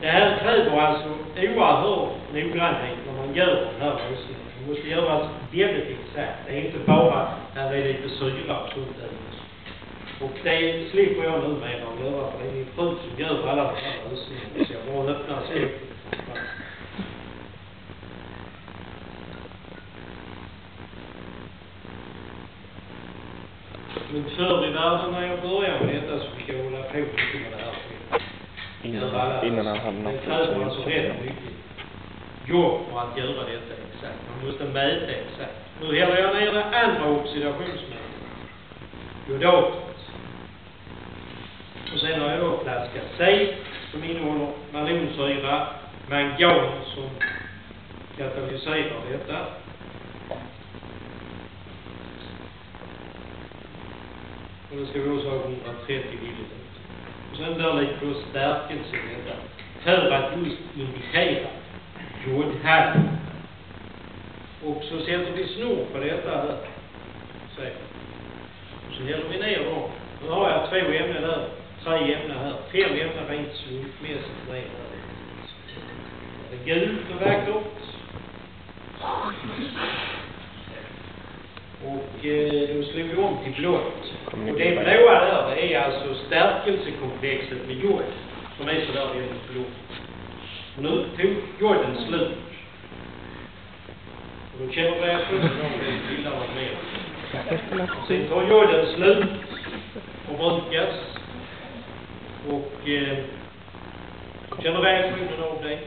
Det här kräver alltså oerhörd noggrannhet när man gör den här rensningen. Det måste göras väldigt exakt. Det är inte bara, här är lite syra och sånt. Och det slipper jag numera att göra, för det är min fru som gör alla de här lösningarna. Så jag bara öppnar skåpet. Men förr i världen när jag började med detta så fick jag hålla på med. Innan, innan han hade Det nått mycket jobb för att göra detta exakt. Man måste mäta exakt. Nu häller jag ner det andra oxidationsmedlet. Jodatet. Och sen har jag då flaska C som innehåller malonsyra, mangan som katalyserar detta. Och det ska vi också ha 130 milliliter. Och sen där på stärkelse detta. För att just indikera jodhalt. Och så sätter vi snor på detta här. Så. Och så häller vi ner dem. Nu har jag två ämnen där. Tre ämnen här. Fem ämnen rent slumpmässigt ner här. Det är gult och vackert. Och eh, då slår vi om till blått. Och det blå är alltså stärkelsekomplexet med jod som är sådär väldigt blått. Nu tog joden slut. Och då känner reaktionen om det gillar något mer. Sen tar joden slut och brukas. Och eh, känner reaktionen av det.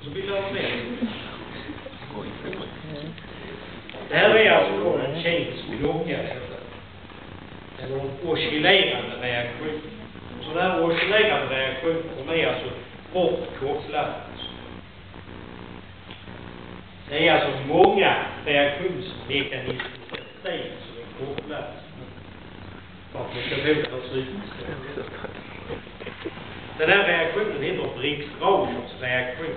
Så bildar man mer. Det här är alltså då en kemisk klocka. Eller en oscillerande reaktion. Sådana här oscillerande reaktioner, de är alltså hårt kopplade. Det är alltså många reaktionsmekanismer steg som är kopplade. För att man ska få det här. Den här reaktionen heter Briggs-Rogers reaktion.